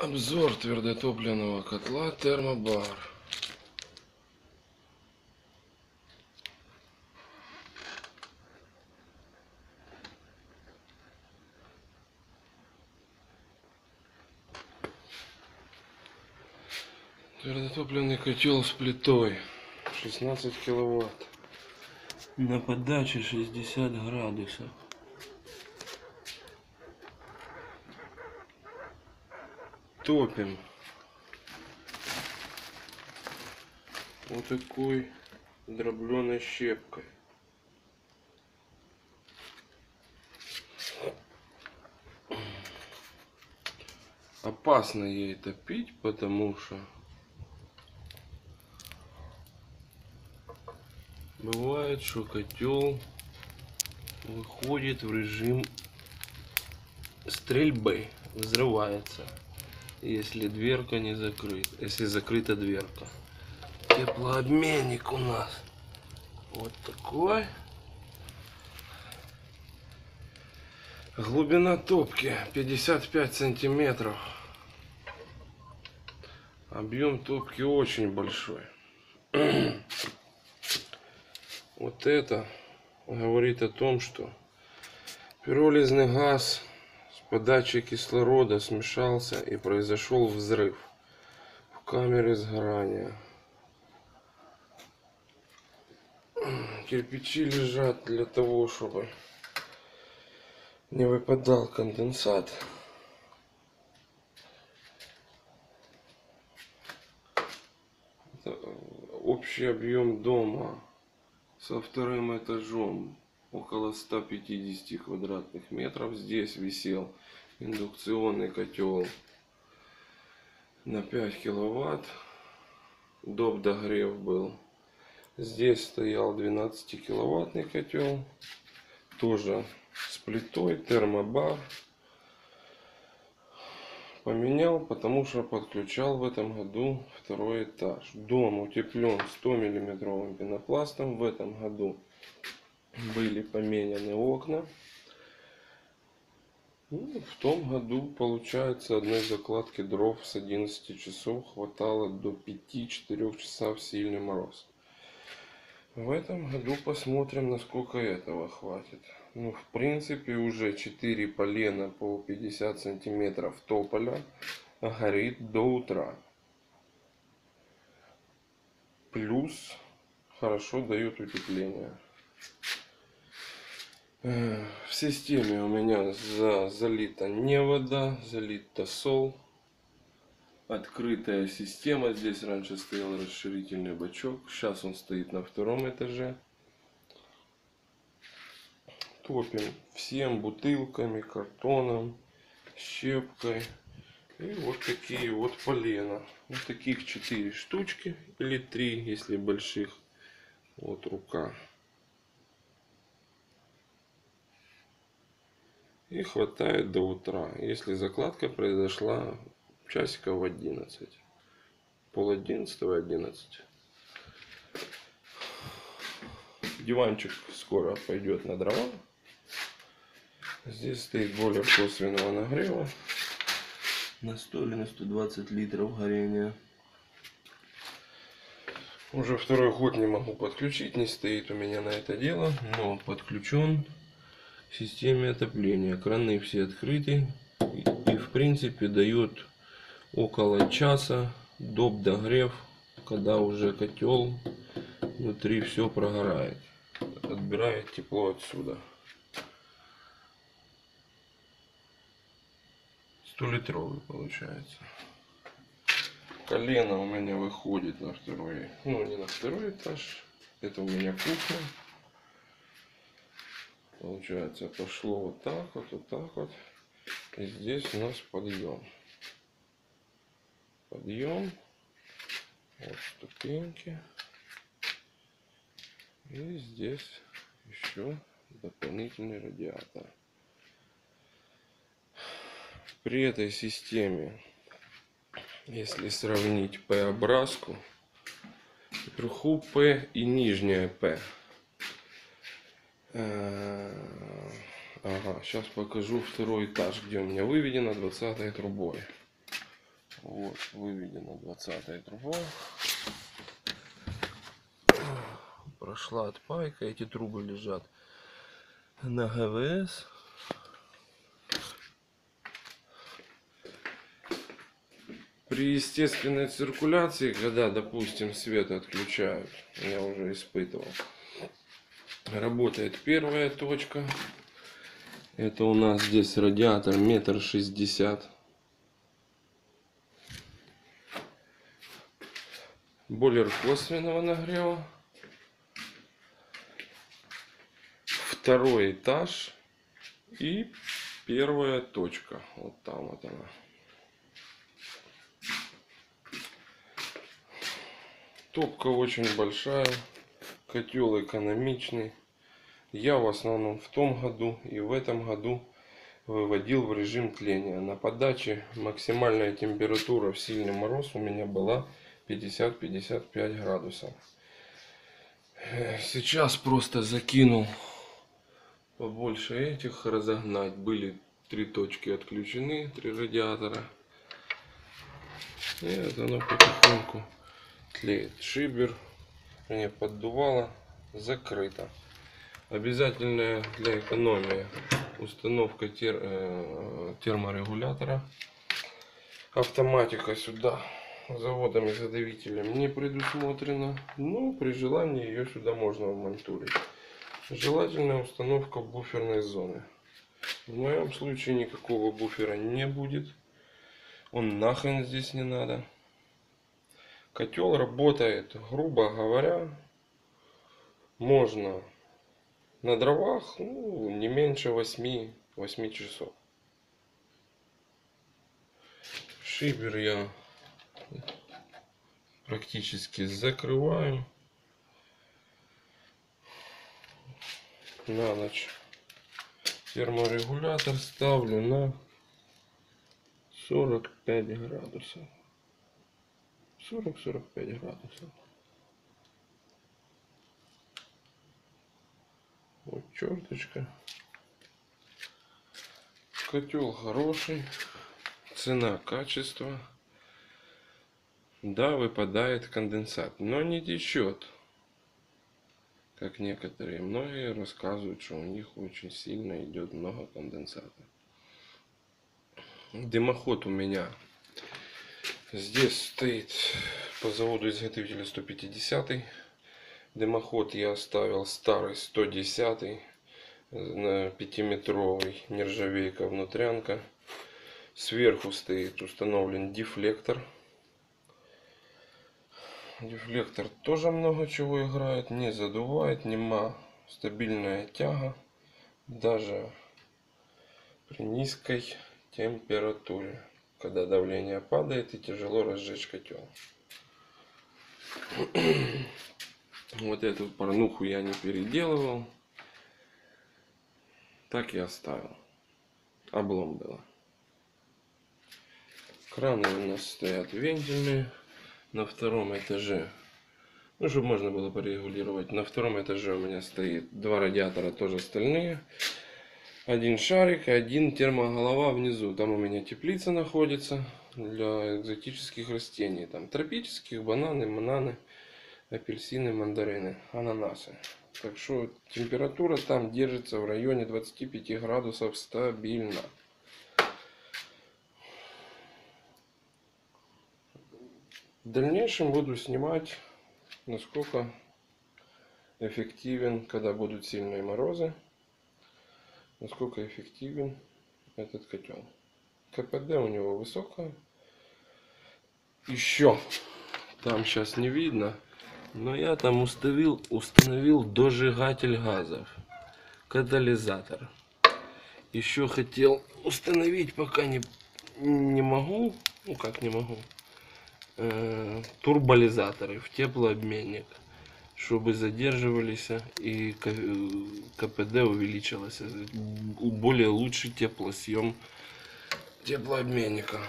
Обзор твердотопливного котла термобар. Твердотопливный котел с плитой 16 киловатт на подаче 60 градусов. Топим вот такой дробленой щепкой. Опасно ей топить, потому что бывает, что котел выходит в режим стрельбы, взрывается, если дверка не закрыта, если закрыта дверка. Теплообменник у нас вот такой. Глубина топки 55 сантиметров. Объем топки очень большой. Вот это говорит о том, что пиролизный газ подачей кислорода смешался и произошел взрыв в камере сгорания. Кирпичи лежат для того, чтобы не выпадал конденсат. Это общий объем дома со вторым этажом около 150 квадратных метров. Здесь висел индукционный котел на 5 киловатт. Доп догрев был. Здесь стоял 12 киловаттный котел. Тоже с плитой, термобар. Поменял, потому что подключал в этом году второй этаж. Дом утеплен 100 миллиметровым пенопластом. В этом году были поменяны окна. Ну, в том году, получается, одной закладки дров с 11 часов хватало до 5-4 часов сильный мороз. В этом году посмотрим, насколько этого хватит. Ну, в принципе, уже 4 полена по 50 сантиметров тополя горит до утра. Плюс хорошо дает утепление. Э, в системе у меня за, залита не вода, залита сол. Открытая система. Здесь раньше стоял расширительный бачок. Сейчас он стоит на втором этаже. Топим всем бутылками, картоном, щепкой. И вот такие вот полена. Вот таких 4 штучки или 3, если больших. Вот рука. И хватает до утра, если закладка произошла часиков в 11. Пол одиннадцатого, 11. Диванчик скоро пойдет на дрова. Здесь стоит более косвенного нагрева. На 100 или на 120 литров горения. Уже второй год не могу подключить, не стоит у меня на это дело, но подключен системе отопления. Краны все открыты и в принципе дает около часа доп догрев, когда уже котел внутри все прогорает. Отбирает тепло отсюда. 100 литровый получается. Колено у меня выходит на второй, ну не на второй этаж. Это у меня кухня. Получается, пошло вот так вот, вот так вот. И здесь у нас подъем. Подъем. Вот ступеньки. И здесь еще дополнительный радиатор. При этой системе, если сравнить P-образку, вверху P и нижняя P ага, сейчас покажу второй этаж, где у меня выведено 20 трубой. Вот, выведена 20 труба. Прошла отпайка, эти трубы лежат на ГВС. При естественной циркуляции, когда, допустим, свет отключают, я уже испытывал, работает первая точка. Это у нас здесь радиатор метр шестьдесят. Бойлер косвенного нагрева. Второй этаж и первая точка. Вот там вот она. Топка очень большая, котел экономичный. Я в основном в том году и в этом году выводил в режим тления. На подаче максимальная температура в сильный мороз у меня была 50-55 градусов. Сейчас просто закинул побольше этих разогнать. Были три точки отключены, три радиатора. И это оно потихоньку тлеет. Шибер мне поддувало закрыто. Обязательная для экономии установка тер, э, терморегулятора. Автоматика сюда заводом изготовителем не предусмотрена. Но при желании ее сюда можно вмонтурить. Желательная установка буферной зоны. В моем случае никакого буфера не будет. Он нахрен здесь не надо. Котел работает, грубо говоря, можно на дровах ну, не меньше 8, 8 часов. Шибер я практически закрываю на ночь. Терморегулятор ставлю на 45 градусов. 40-45 градусов. Вот черточка. Котел хороший. Цена, качество. Да, выпадает конденсат, но не течет. Как некоторые. Многие рассказывают, что у них очень сильно идет много конденсата. Дымоход у меня Здесь стоит по заводу изготовителя 150. Дымоход я оставил старый 110 на 5-метровый нержавейка внутрянка. Сверху стоит установлен дефлектор. Дефлектор тоже много чего играет, не задувает, нема стабильная тяга, даже при низкой температуре когда давление падает и тяжело разжечь котел. Вот эту порнуху я не переделывал. Так я оставил. Облом было. Краны у нас стоят вентильные на втором этаже. Ну, чтобы можно было порегулировать. На втором этаже у меня стоит два радиатора, тоже стальные один шарик и один термоголова внизу. Там у меня теплица находится для экзотических растений. Там тропических, бананы, мананы, апельсины, мандарины, ананасы. Так что температура там держится в районе 25 градусов стабильно. В дальнейшем буду снимать, насколько эффективен, когда будут сильные морозы насколько эффективен этот котел. КПД у него высокое. Еще там сейчас не видно, но я там установил, установил дожигатель газов, катализатор. Еще хотел установить, пока не, не могу, ну как не могу, э, турболизаторы в теплообменник чтобы задерживались и КПД увеличилось. Более лучший теплосъем теплообменника.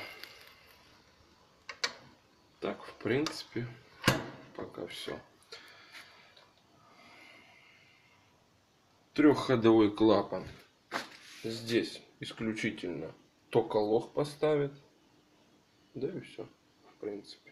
Так, в принципе, пока все. Трехходовой клапан. Здесь исключительно только лох поставит. Да и все, в принципе.